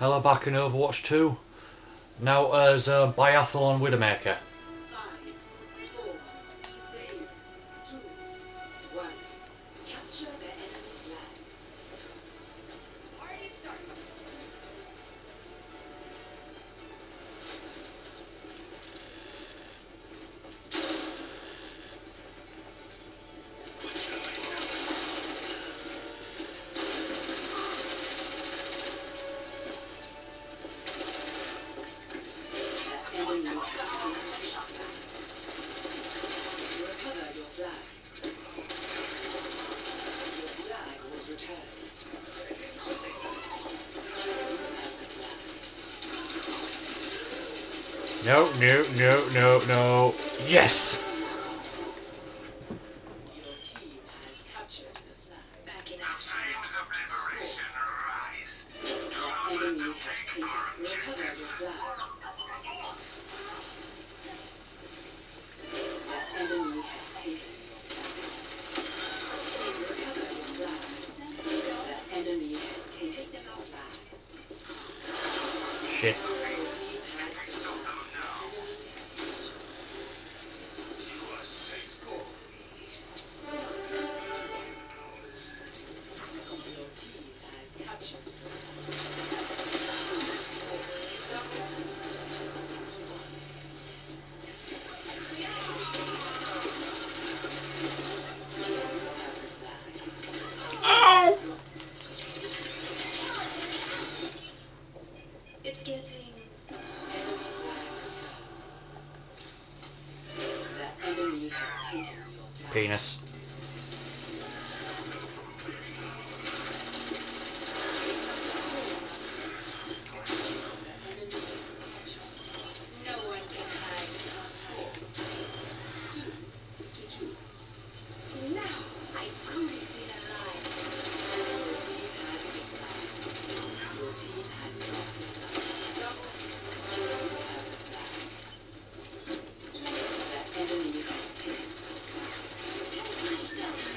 Hello, back in Overwatch 2. Now as a Biathlon Widowmaker. No, no, no, no, no. Yes! Shit. It's getting... Penis.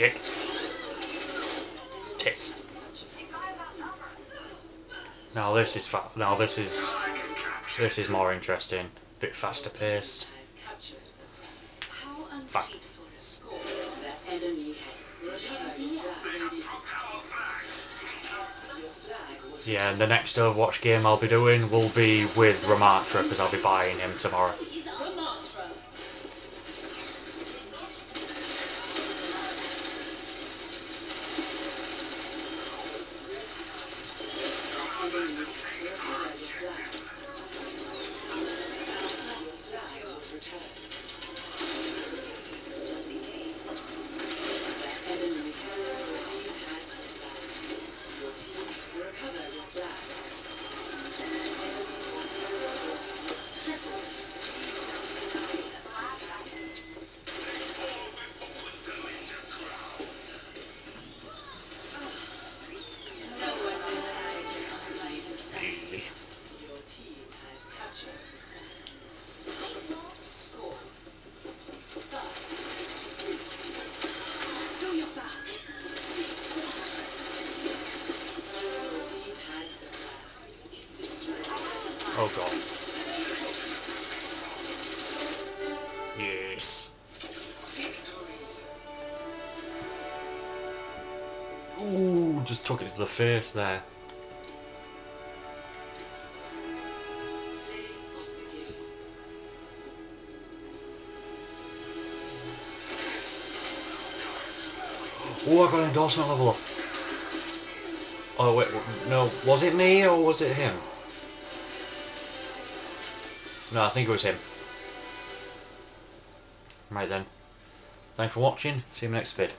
Shit. Tits. Now this is fa now this is this is more interesting. Bit faster paced. Fact. So yeah, the next uh, Overwatch game I'll be doing will be with Ramattra because I'll be buying him tomorrow. Oh god. Yes. Ooh, just took it to the face there. Oh, I got an endorsement level up. Oh, wait, no, was it me or was it him? No, I think it was him. Right then. Thanks for watching. See you in the next vid.